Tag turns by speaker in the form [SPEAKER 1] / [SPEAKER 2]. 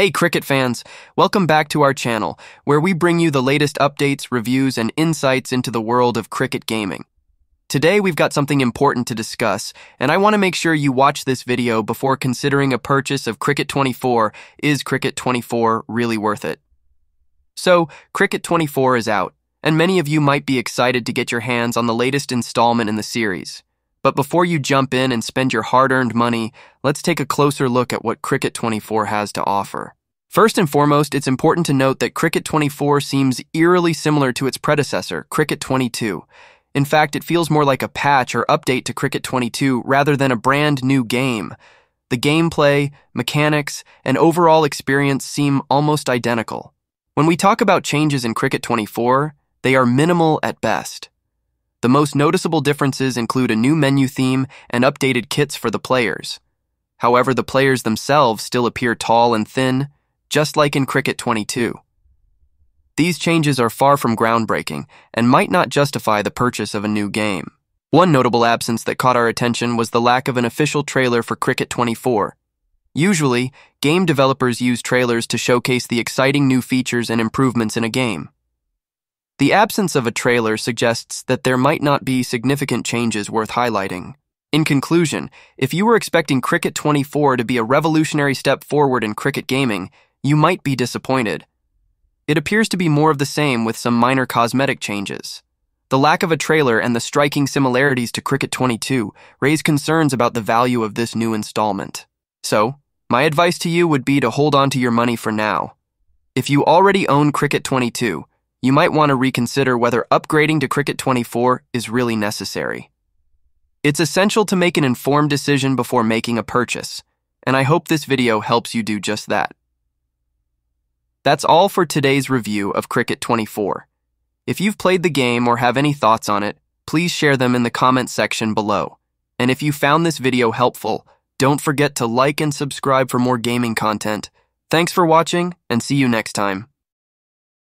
[SPEAKER 1] Hey cricket fans, welcome back to our channel, where we bring you the latest updates, reviews, and insights into the world of cricket gaming. Today we've got something important to discuss, and I want to make sure you watch this video before considering a purchase of Cricket 24. Is Cricket 24 really worth it? So, Cricket 24 is out, and many of you might be excited to get your hands on the latest installment in the series. But before you jump in and spend your hard earned money, let's take a closer look at what Cricket 24 has to offer. First and foremost, it's important to note that Cricket 24 seems eerily similar to its predecessor, Cricket 22. In fact, it feels more like a patch or update to Cricket 22 rather than a brand new game. The gameplay, mechanics, and overall experience seem almost identical. When we talk about changes in Cricket 24, they are minimal at best. The most noticeable differences include a new menu theme and updated kits for the players. However, the players themselves still appear tall and thin, just like in Cricket 22. These changes are far from groundbreaking and might not justify the purchase of a new game. One notable absence that caught our attention was the lack of an official trailer for Cricket 24. Usually, game developers use trailers to showcase the exciting new features and improvements in a game. The absence of a trailer suggests that there might not be significant changes worth highlighting. In conclusion, if you were expecting Cricket 24 to be a revolutionary step forward in cricket gaming, you might be disappointed. It appears to be more of the same with some minor cosmetic changes. The lack of a trailer and the striking similarities to Cricket 22 raise concerns about the value of this new installment. So, my advice to you would be to hold on to your money for now. If you already own Cricket 22, you might want to reconsider whether upgrading to Cricket 24 is really necessary. It's essential to make an informed decision before making a purchase, and I hope this video helps you do just that. That's all for today's review of Cricket 24. If you've played the game or have any thoughts on it, please share them in the comment section below. And if you found this video helpful, don't forget to like and subscribe for more gaming content. Thanks for watching, and see you next time.